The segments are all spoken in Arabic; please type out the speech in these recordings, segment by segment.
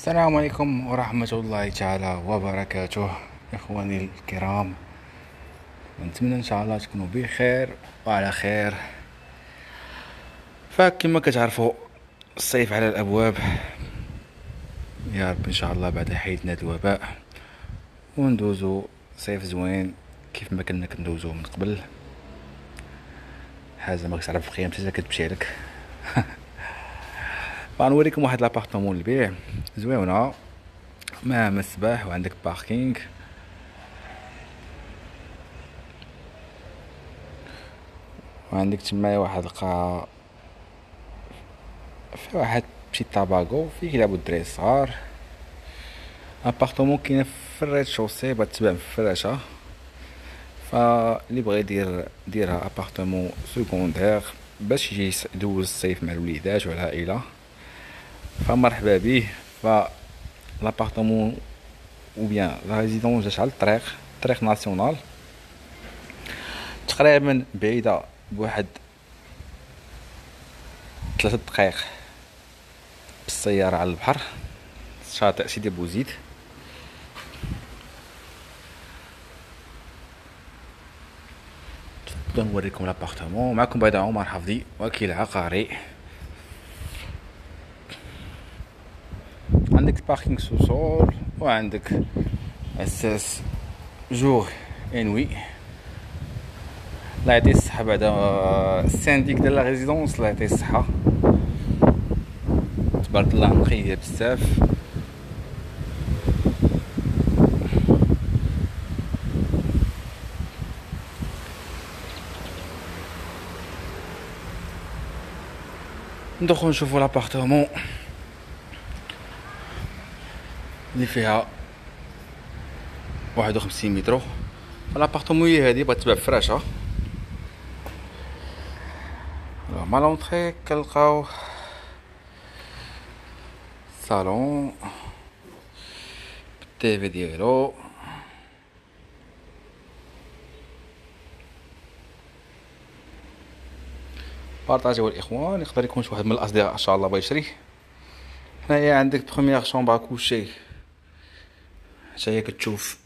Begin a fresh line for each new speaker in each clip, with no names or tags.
السلام عليكم ورحمة الله تعالى وبركاته إخواني الكرام. نتمنى إن شاء الله تكونوا بخير وعلى خير. فكما كتعرفوا الصيف على الأبواب. يا رب إن شاء الله بعد حيدنا الوباء. وندوزو صيف زوين كيف ما كنا كندوزو من قبل. حاجة ما كتعرف قيمتها كتمشي لك غنوريكم واحد l'appartement للبيع زوينه مع مسبح وعندك parking وعندك تمايا واحد القاعة في واحد بشي toboggan فيه يلعبو الدراري الصغار appartement كاين في ال rez-de-chaussée بغات تباع مفرشة فاللي بغا يدير ديرها appartement secondaire باش يجي يدوز الصيف مع الوليدات والعائلة. فمرحبا به ف l'appartement ou bien la résidence على الطريق طريق nationale تقريبا بعيدة بواحد ثلاثة دقائق بالسيارة على البحر شاطئ سيدي بوزيد نوريكم l'appartement معكم بعد عمر حفظي وكيل عقاري عندك parking sous-sol وعندك أساس جوغ انوي الله يعطي الصحة بعدا ال syndic ديال la résidence الله يعطي الصحة تبارك الله نقية بزاف ندخل نشوفو l'appartement اللي فيها واحد وخمسين مترو l'appartement هادي بغات تباع فراشة. مع l'entrée كنلقاو صالون ال TV ديالو بارطاجيو الاخوان يقدر يكون شي واحد من الاصدقاء ان شاء الله بغا يشري هنايا عندك première chambre à coucher حتى كتشوف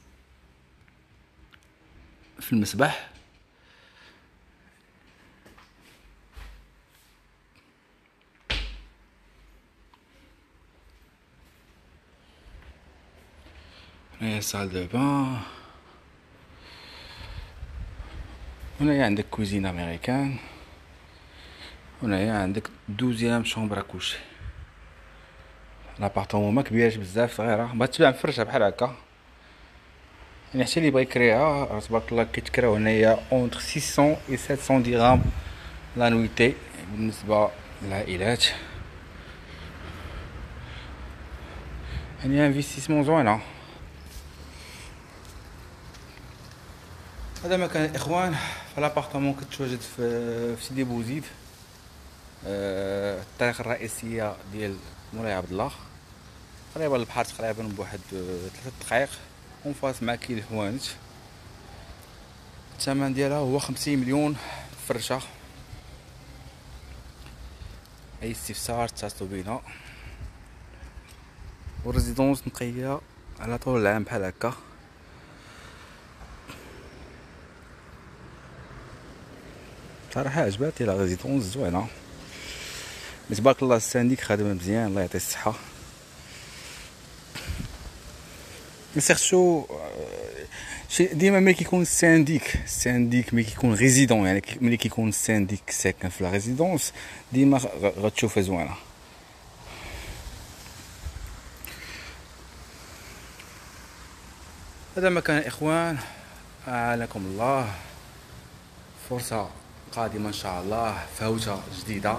في المسبح. هنايا salle de bain هنايا عندك cuisine américaine. هنايا عندك deuxième chambre à coucher l'appartement ما كبيرش بزاف صغيرة. بغات تباع مفرشة بحال هكا. يعني حتى اللي بغا يكريها تبارك الله كيتكراو هنايا entre 600 و 700 درهم la nuitée بالنسبة للعائلات. يعني investissement زوينه هذا مكان الاخوان في l'appartement كتواجد في في سيدي بوزيد. آه، الطريق الرئيسية ديال مولاي عبد الله. قريبه للبحر تقريبا بواحد ثلاثة دقائق. en face مع كيل حوانت الثمن ديالها هو خمسين مليون فرشة. أي استفسار اتصلوا بينا. و résidence نقية على طول العام بحال هكا. صراحة عجباتي la résidence تبارك الله ال syndic خادم مزيان الله يعطيه الصحة. surtout ديما ملي كيكون ال syndic ال syndic ملي كيكون résident يعني ملي كيكون ال syndic ساكن في la résidence ديما غتشوفها زوينة. هذا مكان إخوان أعانكم الله. فرصة قادمة إن شاء الله فوجه جديدة.